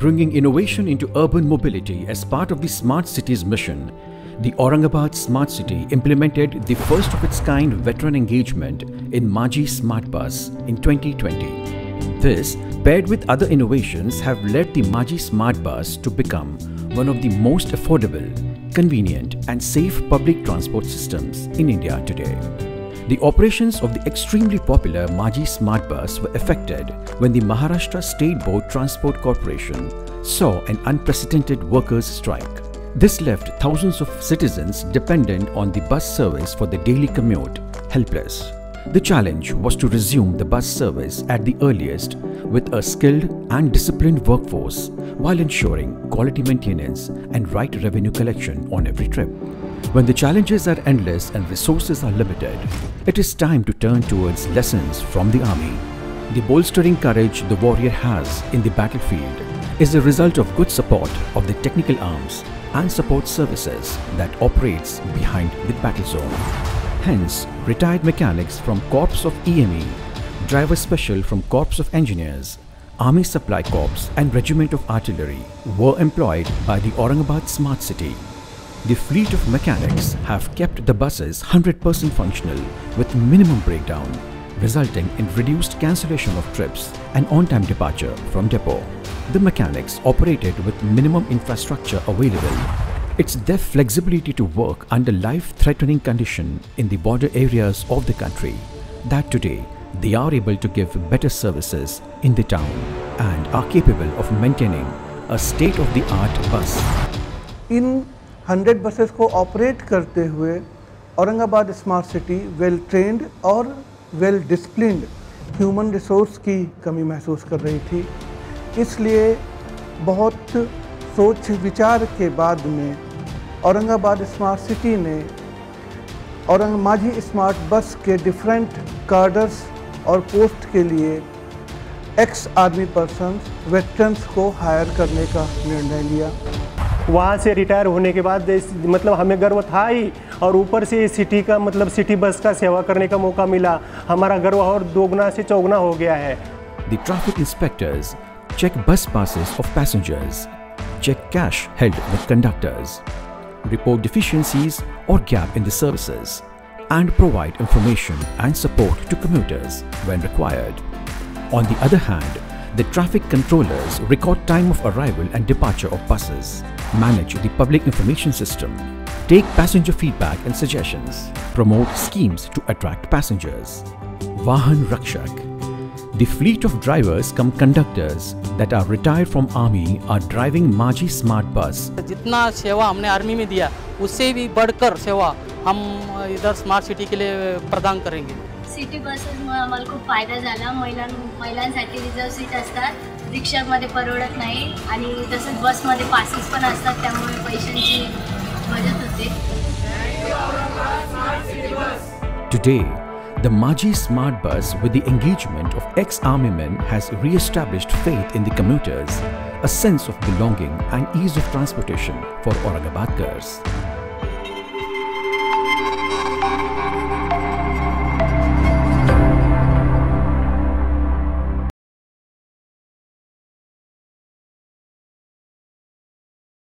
Bringing innovation into urban mobility as part of the Smart Cities mission, the Aurangabad Smart City implemented the first of its kind veteran engagement in Maji Smart Bus in 2020. This, paired with other innovations, have led the Maji Smart Bus to become one of the most affordable, convenient and safe public transport systems in India today. The operations of the extremely popular Maji Smart Bus were affected when the Maharashtra State Road Transport Corporation saw an unprecedented workers' strike. This left thousands of citizens dependent on the bus service for their daily commute helpless. The challenge was to resume the bus service at the earliest with a skilled and disciplined workforce while ensuring quality maintenance and right revenue collection on every trip. When the challenges are endless and resources are limited, it is time to turn towards lessons from the army. The bolstering courage the warrior has in the battlefield is the result of good support of the technical arms and support services that operates behind the battle zone. Hence, retired mechanics from Corps of EME, Driver Special from Corps of Engineers, Army Supply Corps and Regiment of Artillery were employed by the Aurangabad Smart City. The fleet of mechanics have kept the buses 100% functional with minimum breakdown, resulting in reduced cancellation of trips and on-time departure from depot. The mechanics operated with minimum infrastructure available. It's their flexibility to work under life-threatening condition in the border areas of the country that today they are able to give better services in the town and are capable of maintaining a state-of-the-art bus. इन 100 buses को operate करते हुए Aurangabad smart city well trained और well disciplined human resource की कमी महसूस कर रही थी। इसलिए बहुत सोच विचार के बाद में औरंगाबाद स्मार्ट सिटी ने औरंग माझी स्मार्ट बस के डिफरेंट कार्डर्स और पोस्ट के लिए एक्स आर्मी पर्सन वेटरन्स को हायर करने का निर्णय लिया। वहाँ से रिटायर होने के बाद मतलब हमें गर्व था ही और ऊपर से सिटी का मतलब सिटी बस का सेवा करने का मौका मिला हमारा गर्व और दोगुना से चौगुना हो गया है The traffic inspectors check bus passes of passengers, check cash held with conductors, report deficiencies or gap in the services, and provide information and support to commuters when required. On the other hand, the traffic controllers record time of arrival and departure of buses, manage the public information system, take passenger feedback and suggestions, promote schemes to attract passengers. Vahan Rakshak the fleet of drivers come conductors that are retired from army are driving Maji Smart Bus. जितना सेवा हमने army में दिया उससे भी बढ़कर सेवा हम इधर स्मार्ट सिटी के लिए प्रदान करेंगे सिटी बसेसमुळे आम्हाला खूप फायदा झाला महिलां महिलांसाठी रिझर्व सीट असतात रिक्षामध्ये परवडत नाही आणि तसंच बसमध्ये पासेस पण असतात त्यामुळे पैशांची बचत होते Today, the Maji Smart Bus with the engagement of ex-army men has re-established faith in the commuters, a sense of belonging and ease of transportation for Aurangabadkars.